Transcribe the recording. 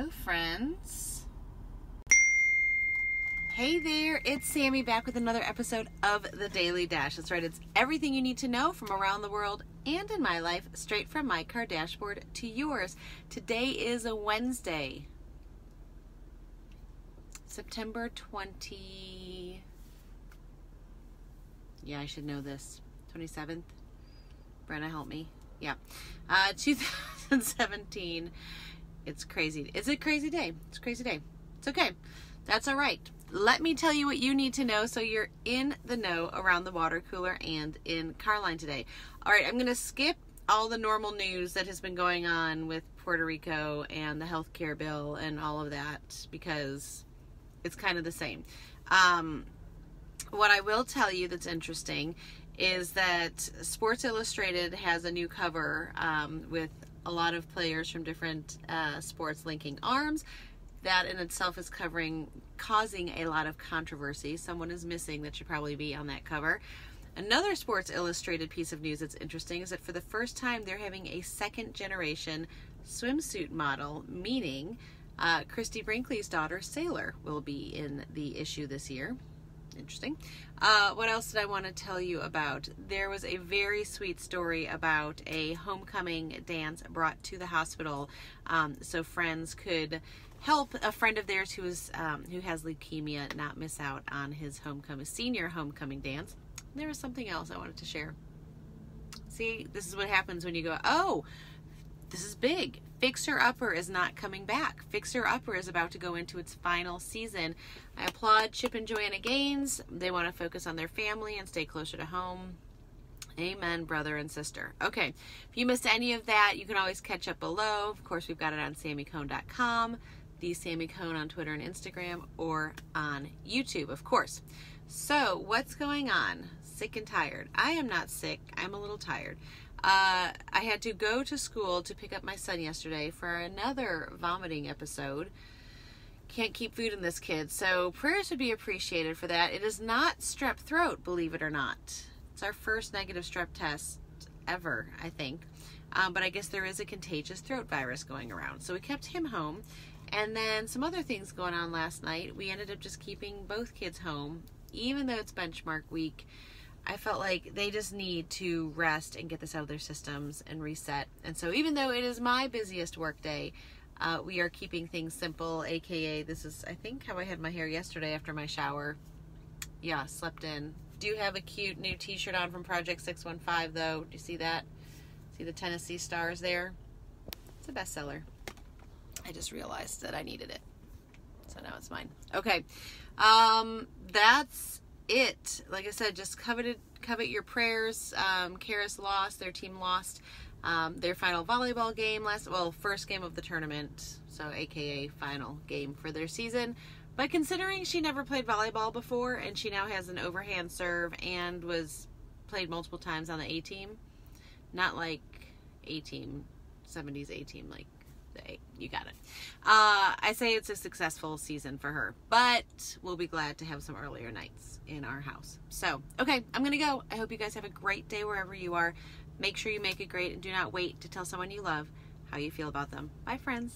Hello, friends. Hey there, it's Sami back with another episode of the Daily Dash. That's right, it's everything you need to know from around the world and in my life, straight from my car dashboard to yours. Today is a Wednesday, September 20. Yeah, I should know this. 27th. Brenna, help me. Yeah. Uh, 2017. It's crazy. It's a crazy day. It's a crazy day. It's okay. That's all right. Let me tell you what you need to know so you're in the know around the water cooler and in Carline today. All right, I'm going to skip all the normal news that has been going on with Puerto Rico and the health care bill and all of that because it's kind of the same. Um, what I will tell you that's interesting is that Sports Illustrated has a new cover um, with a lot of players from different uh, sports linking arms. That in itself is covering, causing a lot of controversy. Someone is missing that should probably be on that cover. Another Sports Illustrated piece of news that's interesting is that for the first time they're having a second generation swimsuit model, meaning uh, Christie Brinkley's daughter, Sailor, will be in the issue this year. Interesting. Uh, what else did I want to tell you about? There was a very sweet story about a homecoming dance brought to the hospital um, so friends could help a friend of theirs who is um, who has leukemia not miss out on his homecoming senior homecoming dance. There was something else I wanted to share. See, this is what happens when you go, oh, this is big. Fixer Upper is not coming back. Fixer Upper is about to go into its final season. I applaud Chip and Joanna Gaines. They want to focus on their family and stay closer to home. Amen, brother and sister. Okay, if you missed any of that, you can always catch up below. Of course, we've got it on samicone.com, the Sami Cone on Twitter and Instagram, or on YouTube, of course. So, what's going on? Sick and tired. I am not sick. I'm a little tired. Uh, I had to go to school to pick up my son yesterday for another vomiting episode. Can't keep food in this kid, so prayers would be appreciated for that. It is not strep throat, believe it or not. It's our first negative strep test ever, I think. Um, but I guess there is a contagious throat virus going around. So we kept him home. And then some other things going on last night. We ended up just keeping both kids home, even though it's benchmark week. I felt like they just need to rest and get this out of their systems and reset. And so, even though it is my busiest work day, uh, we are keeping things simple, aka, this is, I think, how I had my hair yesterday after my shower. Yeah, slept in. Do have a cute new t shirt on from Project 615, though. Do you see that? See the Tennessee stars there? It's a bestseller. I just realized that I needed it. So now it's mine. Okay. Um, that's it. Like I said, just coveted covet your prayers. Um, Karis lost. Their team lost um, their final volleyball game last. Well, first game of the tournament. So, AKA final game for their season. But considering she never played volleyball before and she now has an overhand serve and was played multiple times on the A team, not like A team, 70s A team, like you got it. Uh, I say it's a successful season for her, but we'll be glad to have some earlier nights in our house. So, okay, I'm going to go. I hope you guys have a great day wherever you are. Make sure you make it great and do not wait to tell someone you love how you feel about them. Bye, friends.